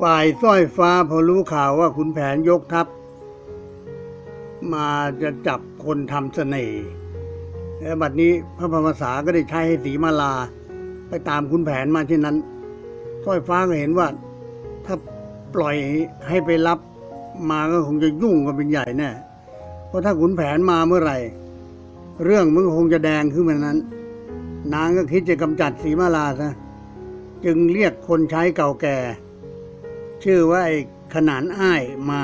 ฝ่ายสร้อยฟ้าพอรู้ข่าวว่าขุนแผนยกทัพ มาจะจับคนทำเสน่ห์และบัดนี้พระพรมษาก็ได้ใช้ให้สีมาลา ไปตามขุนแผนมาเช่นนั้นสร้อยฟ้าก็เห็นว่า ถ้าปล่อยให้ไปรับมาก็คงจะยุ่งกันเป็นใหญ่แน่ เพราะถ้าขุนแผนมาเมื่อไหร่ เรื่องมันคงจะแดงขึ้นมานั้น นางก็คิดจะกำจัดสีมาลาซะจึงเรียกคนใช้เก่าแก่ ชื่อว่าไอ้ขนานอ้ายมา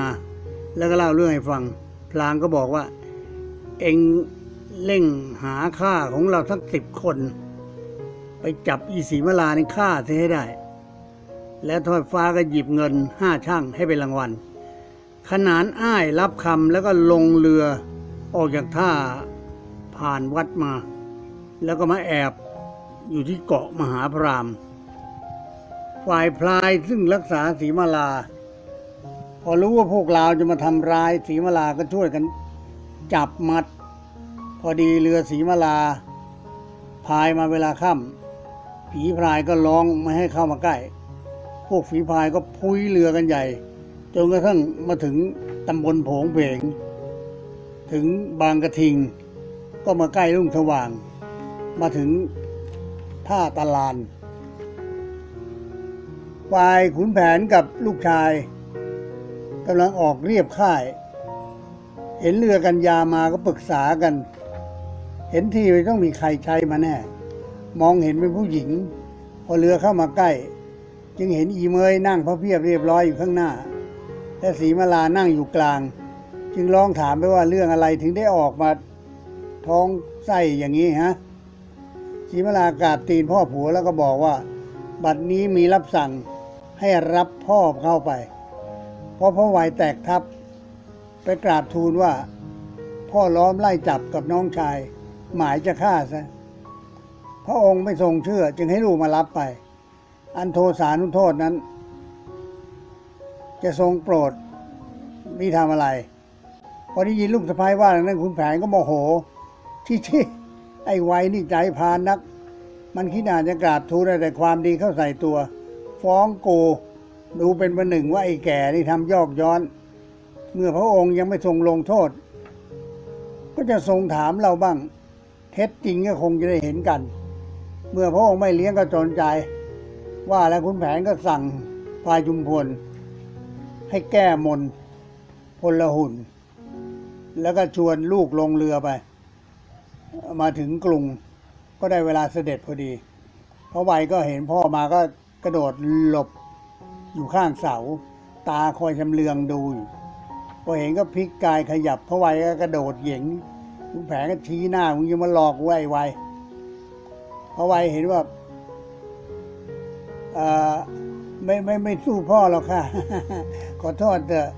แล้วก็เล่าเรื่องให้ฟัง พลางก็บอกว่า เองเร่งหาค่าของเราสักสิบคน ไปจับอีสีมาลาในฆ่าเสียให้ได้ แล้วทอดฟ้าก็หยิบเงินห้าช่างให้เป็นรางวัล ขนานอ้ายรับคำแล้วก็ลงเรือออกจากท่าผ่านวัดมา แล้วก็มาแอบอยู่ที่เกาะมหาพราม ฝ่ายพลายซึ่งรักษาสีมาลา พอรู้ว่าพวกเราจะมาทำร้ายสีมาลาก็ช่วยกันจับมัด พอดีเรือสีมาลา พายมาเวลาค่ำผีพรายก็ร้องไม่ให้เข้ามาใกล้ พวกฝีพายก็พุ้ยเรือกันใหญ่ จนกระทั่งมาถึงตำบลโผงเพง ถึงบางกระทิง ก็มาใกล้รุ่งสว่าง มาถึงท่าตะลานฝ่ายขุนแผนกับลูกชายกำลังออกเรียบค่าย เห็นเรือกันยามาก็ปรึกษากัน เห็นทีไม่ต้องมีใครใช้มาแน่ มองเห็นเป็นผู้หญิง พอเรือเข้ามาใกล้ จึงเห็นอีเมยนั่งพระเพียบเรียบร้อยอยู่ข้างหน้า และสีมาลานั่งอยู่กลาง จึงร้องถามไปว่าเรื่องอะไรถึงได้ออกมาท้องไส้อย่างนี้ฮะสีมาลากราบตีนพ่อผัวแล้วก็บอกว่า บัดนี้มีรับสั่งให้รับพ่อเข้าไป เพราะพ่อวัยแตกทับ ไปกราบทูลว่า พ่อล้อมไล่จับกับน้องชาย หมายจะฆ่าซะพระองค์ไม่ทรงเชื่อจึงให้ลูกมารับไป อันโทสานุโทษนั้น จะทรงโปรดมีทำอะไร พอได้ยินลูกสะพ้ายว่าอย่างนั้นคุณแผนก็โมโห ที่ที่ไอ้ไวยนี่ใจพานนัก มันคิดอาจจะกราบทูลแต่ความดีเข้าใส่ตัว ฟ้องโกดูเป็นประหนึ่งว่าไอ้แก่นี่ทำยอกย้อน เมื่อพระองค์ยังไม่ทรงลงโทษ ก็จะทรงถามเราบ้าง เท็จจริงก็คงจะได้เห็นกัน เมื่อพระองค์ไม่เลี้ยงก็จนใจ ว่าแล้วคุณแผนก็สั่งพายจุมพล ให้แก้มนพลหุ่น แล้วก็ชวนลูกลงเรือไป มาถึงกรุงก็ได้เวลาเสด็จพอดีพระไวยก็เห็นพ่อมาก็กระโดดหลบอยู่ข้างเสา ตาคอยชำเลืองดูอยู่พอเห็นก็พลิกกายขยับพระไวยก็กระโดดเหย่งคุณแผนก็ชี้หน้ามึงจะมาหลอกไอ้ไวพระไวยเห็นว่าออ ไม่ไม่ไม่สู้พ่อหรอกค่ะ ขอโทษเถอะ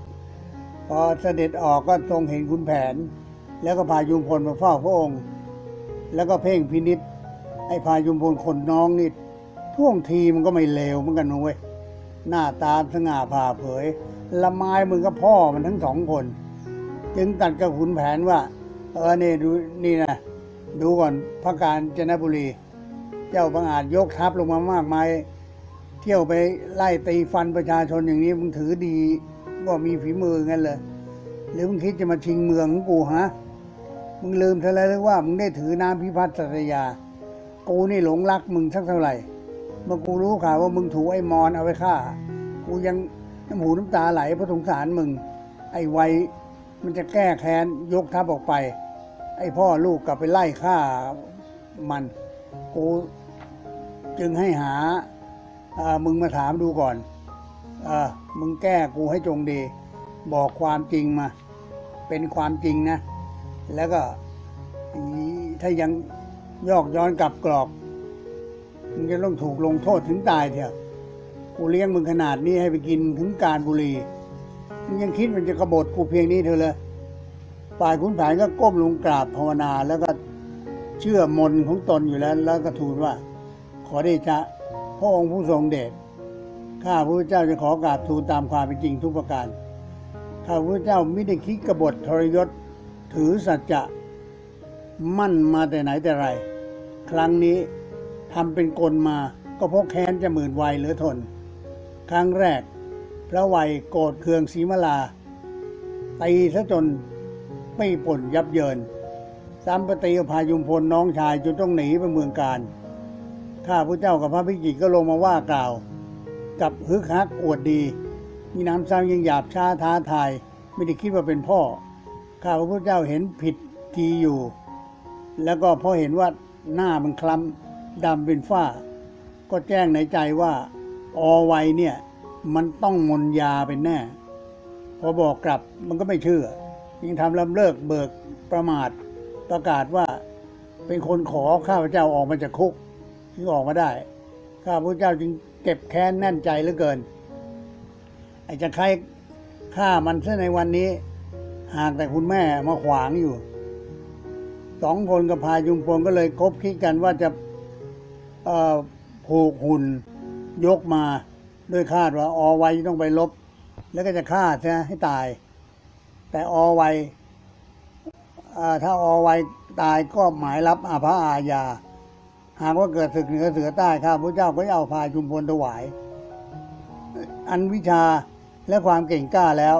พอเสด็จออกก็ทรงเห็นคุณแผน แล้วก็พายุมพลมาเฝ้าพระองค์ แล้วก็เพ่งพินิษให้พายุมพลคนน้องนี่ท่วงทีมันก็ไม่เลวเหมือนกันนะเว้ยหน้าตาสง่าผ่าเผย ละไม้มึงก็พ่อมันทั้งสองคน จึงตัดกับขุนแผนว่า เออเนี่ดูนี่นะดูก่อนพระการจนบุรี เจ้าบังอาจยกทัพลงมามากมาย เที่ยวไปไล่ตีฟันประชาชนอย่างนี้มึงถือดีว่ามีฝีมืองั้นเลยหรือมึงคิดจะมาชิงเมืองของกูฮะมึงลืมเธอแล้วหรือว่ามึงได้ถือน้ำพิพัฒน์สัตยา กูนี่หลงรักมึงสักเท่าไหร่ เมื่อกูรู้ข่าวว่ามึงถูกไอ้มอนเอาไปฆ่า กูยังน้ำหูน้ำตาไหลเพราะสงสารมึง ไอ้ไวมันจะแก้แค้นยกทัพออกไป ไอ้พ่อลูกกลับไปไล่ฆ่ามัน กูจึงให้หา มึงมาถามดูก่อนอมึงแก้กูให้จงดี บอกความจริงมา เป็นความจริงนะ แล้วก็ถ้ายังยอกย้อนกลับกรอก มึงจะต้องถูกลงโทษถึงตายเถอะ กูเลี้ยงมึงขนาดนี้ให้ไปกินถึงการบุรีมึงยังคิดมันจะกบฏกูเพียงนี้เธอเลยฝ่ายขุนแผนก็ก้มลงกราบภาวนาแล้วก็เชื่อมนของตนอยู่แล้ว แล้วก็ทูลว่า ขอเดชะ พระองค์ผู้ทรงเดชข้าพระเจ้าจะขอกราบทูลตามความเป็นจริงทุกประการข้าพระเจ้าไม่ได้คิดกบฏทรยศถือสัจจะมั่นมาแต่ไหนแต่ไร ครั้งนี้ทำเป็นกลมาก็เพราะแค้นจะหมื่นวัยเหลือทน ครั้งแรก พระวัยโกรธเคืองศรีมาลาตีซะจนไม่ป่นยับเยินซ้ำปตีกับพายุมพลน้องชายจนต้องหนีไปเมืองการ ข้าพระเจ้ากับพระพิจิตก็ลงมาว่ากล่าว กับฮึกฮักอวดดีมีน้ำซ้ำยังหยาบช้าท้าทาย ไม่ได้คิดว่าเป็นพ่อ ข้าพระพุทธเจ้าเห็นผิดทีอยู่ แล้วก็พอเห็นว่าหน้ามันคล้ำดำเป็นฝ้า ก็แจ้งในใจว่าอไวยเนี่ย มันต้องมนยาเป็นแน่ พอบอกกลับมันก็ไม่เชื่อยิ่งทำลำเลิกเบิกประมาทประกาศว่าเป็นคนขอข้าพเจ้าออกมาจากคุก จึงออกมาได้ข้าพเจ้าจึงเก็บแค้นแน่นใจเหลือเกินไอ้จะใครฆ่ามันซะในวันนี้ หากแต่คุณแม่มาขวางอยู่สองคนกับพายุงพลก็เลยคบคิดกันว่าจะผูกหุ่นยกมาด้วยคาดว่าอไวยต้องไปลบ แล้วก็จะฆ่าใช่ให้ตาย แต่อไวยถ้าอไวยตายก็หมายรับอาภาอาญา หากว่าเกิดศึกเหนือเสือใต้ข้าพระเจ้าก็จะเอาพายุมพลถวาย อันวิชาและความเก่งกล้าแล้ว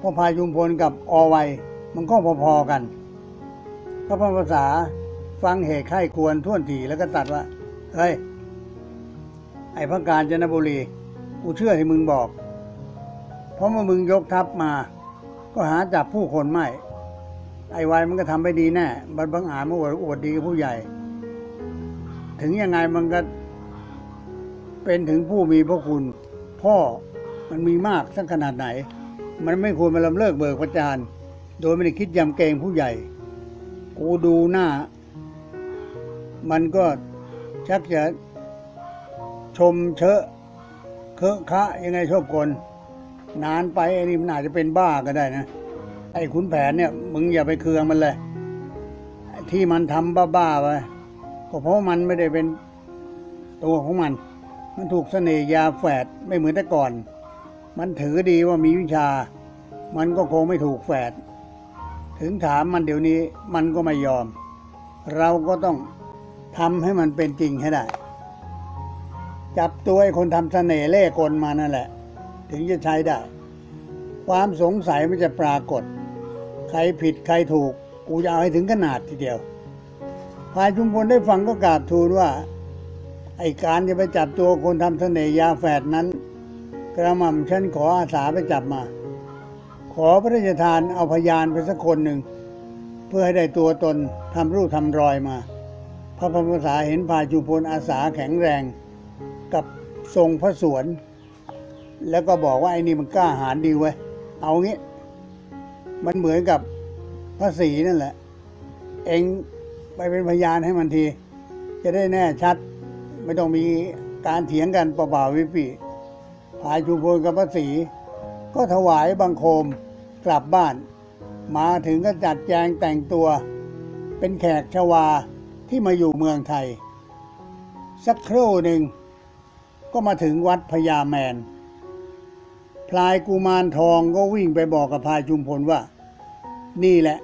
พอพายุมพลกับอไวยมันก็พอๆกันพระพุทธภาษาฟังเหตุไข้ควรท่วนทีแล้วก็ตัดว่า เฮ้ย ไอ้พระการจนบุรี กูเชื่อที่มึงบอก เพราะเมื่อมึงยกทัพมา ก็หาจับผู้คนไม่ ไอ้ไวยมันก็ทำไปดีแน่บันบังอาจมาอวดอวดดีกับผู้ใหญ่ ถึงยังไงมันก็เป็นถึงผู้มีพระคุณ พ่อมันมีมากสักขนาดไหน มันไม่ควรมาลำเลิกเบิกประจานโดยไม่ได้คิดยำเกรงผู้ใหญ่ กูดูหน้า มันก็ชักจะชมเชอะเคอะคะยังไงชอบกลนานไปไอ้นี่มันอาจจะเป็นบ้าก็ได้นะ ไอ้ขุนแผนเนี่ยมึงอย่าไปเคืองมันเลย ที่มันทำบ้าๆไปก็เพราะมันไม่ได้เป็นตัวของมัน มันถูกเสน่ยาแฝดไม่เหมือนแต่ก่อน มันถือดีว่ามีวิชา มันก็คงไม่ถูกแฝดถึงถามมันเดี๋ยวนี้มันก็ไม่ยอม เราก็ต้องทำให้มันเป็นจริงให้ได้ จับตัวไอ้คนทำเสน่ห์เล่กลมานั่นแหละ ถึงจะใช้ได้ ความสงสัยมันจะปรากฏ ใครผิดใครถูก กูจะเอาให้ถึงขนาดทีเดียวพายชุมพลได้ฟังก็กราบทูลว่า ไอการจะไปจับตัวคนทำเสน่ยาแฝดนั้น กระหม่อมฉันขออาสาไปจับมา ขอพระราชทานเอาพยานไปสักคนหนึ่ง เพื่อให้ได้ตัวตนทำรูปทำรอยมา พระพรหมษาเห็นพายชุมพลอาสาแข็งแรงกับทรงพระสวน แล้วก็บอกว่าไอ้นี่มันกล้าหาญดีเว้ยเอางี้ มันเหมือนกับพระศรีนั่นแหละ เองไปเป็นพยานให้มันที จะได้แน่ชัด ไม่ต้องมีการเถียงกันเปล่าๆวิปีพายชุมพลกับพระศรีก็ถวายบังคมกลับบ้าน มาถึงก็จัดแจงแต่งตัว เป็นแขกชวาที่มาอยู่เมืองไทย สักครู่หนึ่งก็มาถึงวัดพญาแมน พลายกุมารทองก็วิ่งไปบอกกับพลายชุมพลว่า นี่แหละ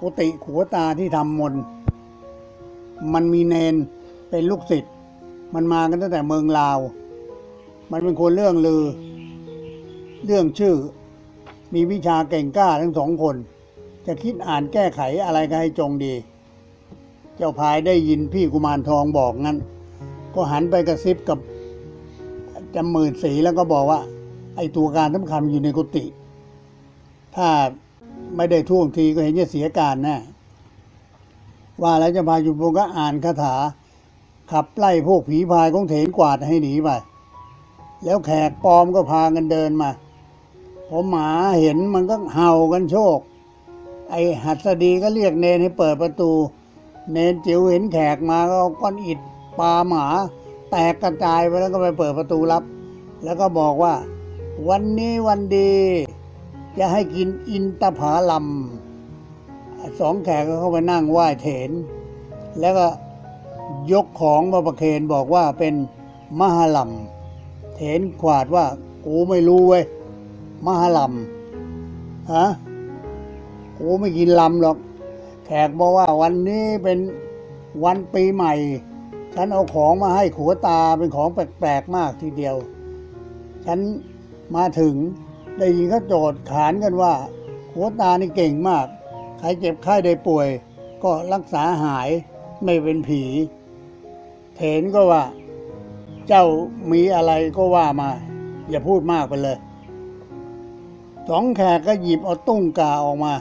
กุฏิขัวตาที่ทำมน มันมีเนนเป็นลูกศิษย์มันมากันตั้งแต่เมืองลาว มันเป็นคนเรื่องลือ เรื่องชื่อ มีวิชาเก่งกล้าทั้งสองคน จะคิดอ่านแก้ไขอะไรก็ให้จงดี เจ้าพายได้ยินพี่กุมารทองบอกงั้น ก็หันไปกระซิบกับจำหมื่นสีแล้วก็บอกว่า ไอตัวการสำคัญอยู่ในกุฏิถ้าไม่ได้ท่วงทีก็เห็นจะเสียการแน่ว่าแล้วจะพายจุพงก็อ่านคาถา ขับไล่พวกผีพายของเถนกวาดให้หนีไป แล้วแขกปลอมก็พากันเดินมาพอหมาเห็นมันก็เห่ากันโชค ไอหัสดีก็เรียกเนนให้เปิดประตู เนนจิ๋วเห็นแขกมาก็ก้อนอิฐปาหมา แตกกระจายไปแล้วก็ไปเปิดประตูรับ แล้วก็บอกว่า วันนี้วันดี จะให้กินอินตผาลัมสองแขกก็เข้าไปนั่งไหว้เถน แล้วก็ยกของมาประเคนบอกว่าเป็นมหาลัมเถนขวาดว่ากูไม่รู้เว้ยมหาลัมฮะกูไม่กินลำหรอก แขกบอกว่าวันนี้เป็นวันปีใหม่ ฉันเอาของมาให้ขัวตาเป็นของแปลกๆมากทีเดียว ฉัน มาถึงได้ยินเขาโจทย์ขานกันว่าขัวตานี่เก่งมาก ใครเจ็บไข้ได้ป่วย ก็รักษาหายไม่เป็นผี เถนก็ว่า เจ้ามีอะไรก็ว่ามา อย่าพูดมากไปเลยสองแขกก็หยิบเอาตุ้งกาออกมา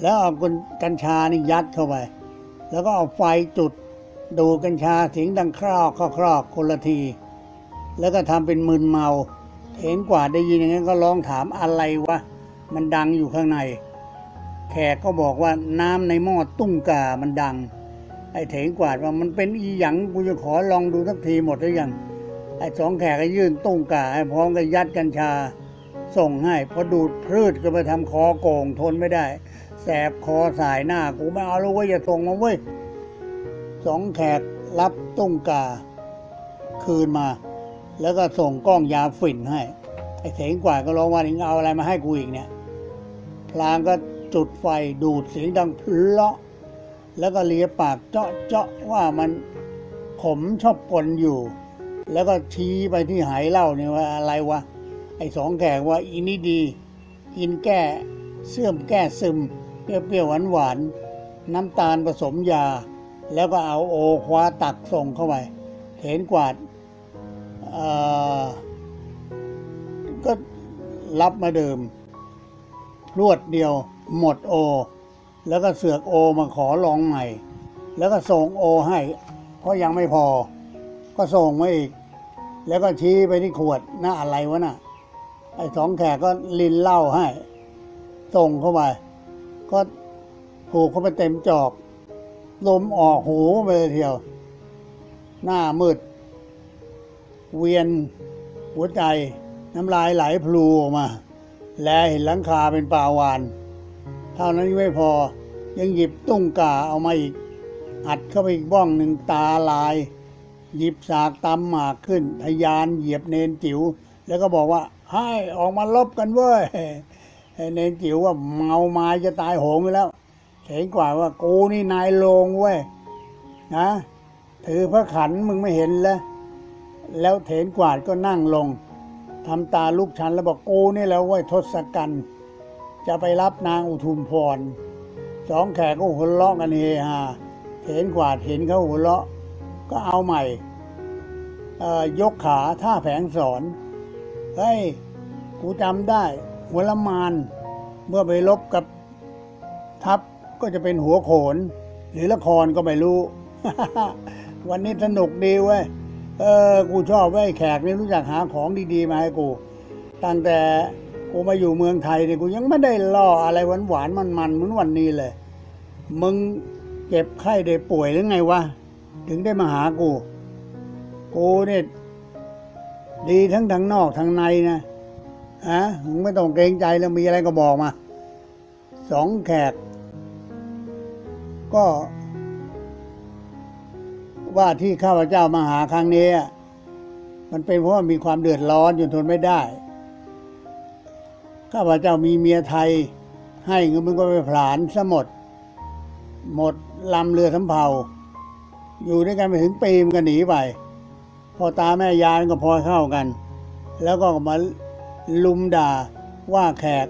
แล้วเอากัญชานี่ยัดเข้าไป แล้วก็เอาไฟจุดดูกัญชาเสียงดังครอกครอกคนละที แล้วก็ทำเป็นมึนเมา เห็นกว่าได้ยินอย่างนั้นก็ร้องถามอะไรวะ มันดังอยู่ข้างใน แขกก็บอกว่าน้ำในหม้อตุ้งกามันดัง ไอ้เถงกวาดว่ามันเป็นอีหยังกูจะขอลองดูสักทีหมดหรือยังไอ้สองแขกก็ยื่นตุ้งกาให้พร้อมกับยัดกัญชา ส่งให้พอดูดพืชก็ไปทำคอโก่งทนไม่ได้ แสบคอสายหน้ากูไม่เอาแล้วเว้ยอย่าส่งมาเว้ยสองแขกรับตุ้งกา คืนมา แล้วก็ส่งกล้องยาฝิ่นให้ ไอ้เถงกวาดก็ร้องว่านี่เอาอะไรมาให้กูอีกเนี่ยพลางก็จุดไฟดูดเสียงดังเพลาะ แล้วก็เลียปากเจาะเจาะว่ามันขมชอบกลอยู่ แล้วก็ชี้ไปที่หายเหล้าเนี่ยว่าอะไรวะ ไอ้สองแขกว่าอีนี่ดี กินแก้เสื่อมแก้ซึม เปรี้ยวๆหวานหวานๆน้ำตาลผสมยา แล้วก็เอาโอคว้าตักส่งเข้าไปเห็นกวาด ก็รับมาเดิมรวดเดียวหมดโอ แล้วก็เสือกโอมาขอลองใหม่ แล้วก็ส่งโอให้ เพราะยังไม่พอ ก็ส่งมาอีก แล้วก็ชี้ไปที่ขวดหน้าอะไรวะน่ะ ไอ้สองแขกก็ลินเหล้าให้ ส่งเข้าไป ก็ผูกเข้าไปเต็มจอก ลมออกหูไปเลยเทียว หน้ามืด เวียนหัวใจน้ำลายไหลพลูออกมา แลเห็นหลังคาเป็นป่าวาน เท่านั้นยังไม่พอยังหยิบตุ้งกาเอามาอีก อัดเข้าไปอีกบ้องหนึ่งตาลาย หยิบสากตำหมากขึ้นทะยานเหยียบเนนจิ๋วแล้วก็บอกว่าให้ออกมาลบกันเว้ยเนนจิ๋วว่าเมาไมาจะตายโหงอยู่แล้วเห็นกว่าว่ากูนี่นายโลงเว้ยนะถือพระขันมึงไม่เห็นแล้ว แล้วเถนกวาดก็นั่งลงทำตาลูกชันแล้วบอกกูนี่แล้วว้ทศกัณฐ์จะไปรับนางอุทุมพรสองแขกก็หัวเราะกันเฮฮาเถนกวาดเห็นเขาหัวเราะก็เอาใหม่ยกขาท่าแผงสอนเฮ้ยกูจำได้หัวละมานเมื่อไปลบกับทัพก็จะเป็นหัวโขน หรือละครก็ไม่รู้ วันนี้สนุกดีเว้ย เออ กูชอบเว้แขกเนี่ยรู้จักหาของดีๆมาให้กู ตั้งแต่กูมาอยู่เมืองไทยเนี่ยกูยังไม่ได้ล่ออะไรหวานๆมันๆเหมือนวันนี้เลย มึงเจ็บไข้ได้ป่วยหรือไงวะ ถึงได้มาหากู กูเนี่ยดีทั้งทางนอกทางในนะฮะมึงไม่ต้องเกรงใจแล้วมีอะไรก็บอกมาสองแขก ก็ ว่าที่ข้าพเจ้ามาหาครั้งนี้ มันเป็นเพราะว่ามีความเดือดร้อนจนทนไม่ได้ ข้าพเจ้ามีเมียไทย ให้เงินมันก็ไปผลาญซะหมด หมดลำเรือสำเภา อยู่ด้วยกันไปถึงปีมนก็หนีไป พอตาแม่ยายก็พอเข้ากัน แล้วก็มาลุมด่าว่าแขก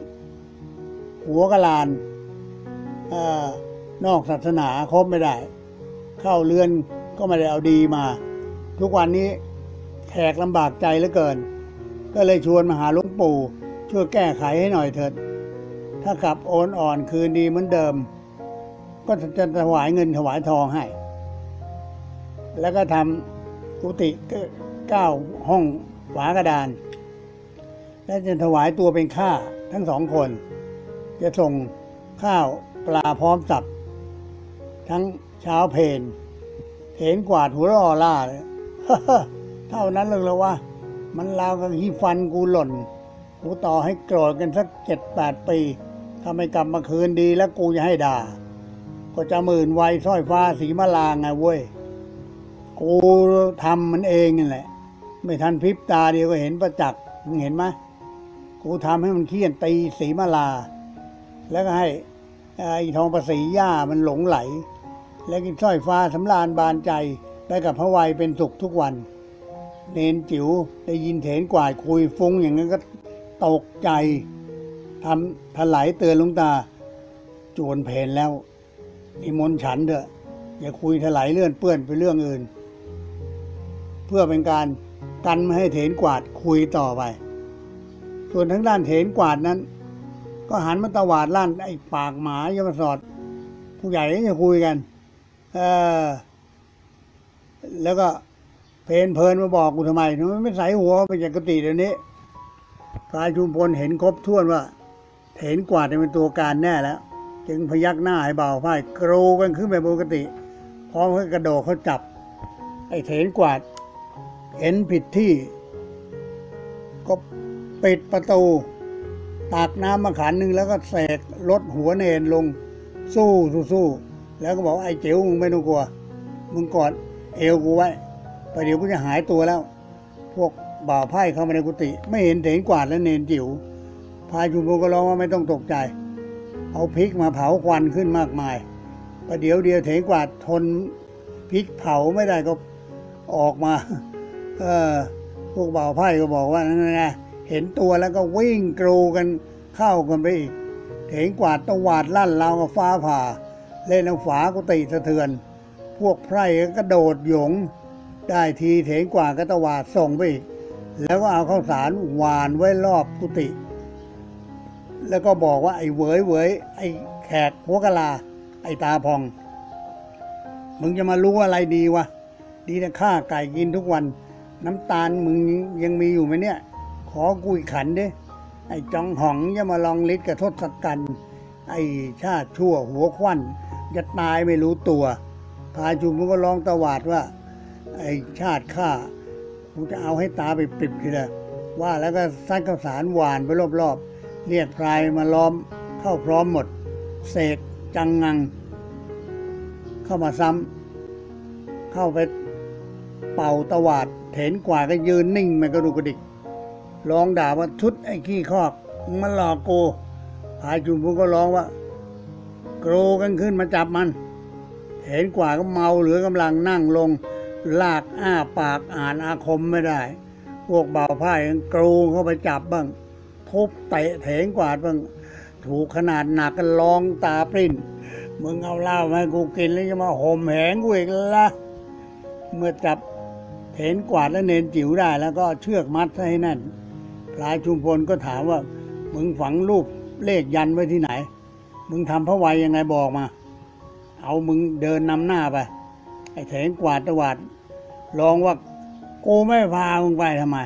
หัวกะลานออนอกศาสนาครบไม่ได้ เข้าเรือน ก็ไม่ได้เอาดีมา ทุกวันนี้แขกลำบากใจเหลือเกิน ก็เลยชวนมาหาหลวงปู่ ช่วยแก้ไขให้หน่อยเถิด ถ้ากลับโอนอ่อนคืนดีเหมือนเดิม ก็จะถวายเงินถวายทองให้ แล้วก็ทำกุฏิเก้าห้องฝากระดาน และจะถวายตัวเป็นข้าทั้งสองคน จะส่งข้าวปลาพร้อมสับทั้งเช้าเพน เห็นกวาดหัวรอล่าเลยเท่านั้นเลยแล้วว่า มันลาวกับที่ฟันกูหล่น กูต่อให้โกรธกันสักเจ็ดแปดปี ถ้าไม่กลับมาคืนดีแล้วกูจะให้ด่า ก็จะหมื่นวัยสร้อยฟ้าสีมาลางไงเว้ย กูทำมันเองนั่นแหละ ไม่ทันพริบตาเดียวก็เห็นประจักษ์มึงเห็นไหมกูทำให้มันเคี่ยนตีสีมาลา แล้วก็ให้ไอ้ทองประสีย่ามันหลงไหล แล้วกินสร้อยฟ้าสำราญบานใจไปกับพระวัยเป็นสุขทุกวัน เนนจิ๋วได้ยินเถนกวาดคุยฟุ้งอย่างนั้นก็ตกใจทำถลายเตือนลุงตา จวนเพนแล้วนิมนต์ฉันเถอะ อย่าคุยถลายเลื่อนเปื้อนไปเรื่องอื่น เพื่อเป็นการกันไม่ให้เถนกวาดคุยต่อไป ส่วนทั้งด้านเถนกวาดนั้น ก็หันมาตวาดลั่นไอ้ปากหมายมสอด ผู้ใหญ่ก็จะคุยกัน แล้วก็เพนเพลินมาบอกกูทำไมทำไมไม่ใส่หัวไปจากกติเดี๋ยวนี้พระชุมพลเห็นครบถ้วนว่าเถนกวาดเนี่ยเป็นตัวการแน่แล้ว จึงพยักหน้าให้เบาพ่ายกรูกันขึ้นไปปกติพร้อมกับกระโดดเขาจับ ไอ้เถนกวาด เห็นผิดที่ ก็ปิดประตูตักน้ำมาขันหนึ่งแล้วก็เสกลดหัวเนนลงสู้สู้สู้ แล้วก็บอกว่าไอ้เจ๋วมึงไม่ต้องกลัว มึงกอดเอวกูไว้ไปเดี๋ยวกูจะหายตัวแล้ว พวกบ่าวไพ่เข้ามาในกุฏิไม่เห็นเถนกวาดและเนนจิ๋วพายชุมพลก็ร้องว่าไม่ต้องตกใจ เอาพริกมาเผาควันขึ้นมากมายประเดี๋ยวเดียวเถนกวาดทนพริกเผาไม่ได้ก็ออกมาเออพวกบ่าวไพ่ก็บอกว่านั่นนะเห็นตัวแล้วก็วิ่งกรูกันเข้ากันไปอีก เถงกวาดต้องวาดลั่นราวกับฟ้าผ่า เล่นเอาฝากุฏิสะเทือน พวกไพร่ก็โดดหยง ได้ทีเถงกว่าก็ตวาดส่งไปอีก แล้วก็เอาข้าวสารหวานไว้รอบกุฏิแล้วก็บอกว่าไอ้เวยเวยไอ้แขกหัวกะลา ไอ้ตาพอง มึงจะมารู้อะไรดีวะ ดีแต่ฆ่าไก่กินทุกวัน น้ำตาลมึงยังมีอยู่ไหมเนี่ย ขอกุยขันดิไอ้จองหองจะมาลองลิดกับทศกัณฐ์ไอ้ชาติชั่วหัวควัน จะตายไม่รู้ตัวพาจุมก็ร้องตวาดว่า ไอ้ชาติข้ากูจะเอาให้ตาไปปริบทีละว่าแล้วก็ซัดข้าวสารหวานไปรอบๆ เรียกพรายมาล้อมเข้าพร้อมหมด เสกจังงัง เข้ามาซ้ำเข้าไปเป่าตวาดเถนกว่าก็ยืนนิ่งไม่กระดุกกระดิกร้องด่าว่าชุดไอ้ขี้คอกมึงมันหลอกกูพายจุมพุงก็ร้องว่า กรกันขึ้นมาจับมัน เห็นกว่าก็เมาเหลือกำลังนั่งลง ลากอ้าปากอ่านอาคมไม่ได้ พวกเบาพ่ายกรูเข้าไปจับบ้างทุบเตะเถงกวาดบ้างถูกขนาดหนักกันร้องตาปริ้นมึงเอาเหล้ามากูกินแล้วจะมาห่มแหงกูอีกละเมื่อจับเถนกวาดและเนนจิ๋วได้แล้วก็เชือกมัดให้แน่นพลายชุมพลก็ถามว่า มึงฝังรูปเลขยันไว้ที่ไหน มึงทำพระไวยยังไงบอกมา เอามึงเดินนำหน้าไป ไอ้เถงกวาดตวาดลองว่า กูไม่พามึงไปทำไม